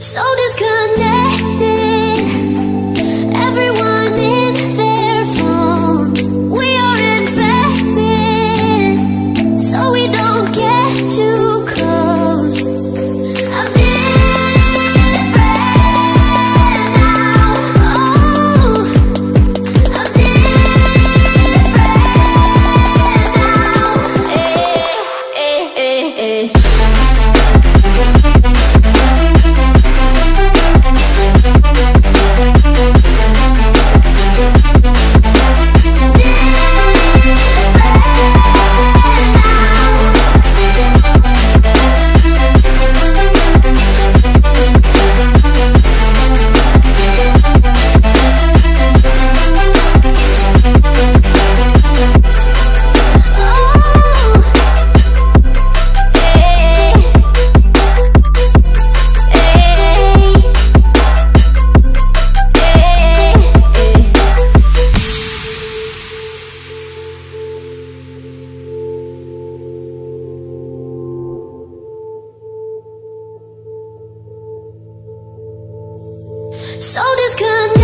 So disconnected. Everyone in their We are infected. So we don't get too close. I'm different now. Oh, I'm different now. Eh, eh, eh, eh. So disconnected.